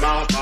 Not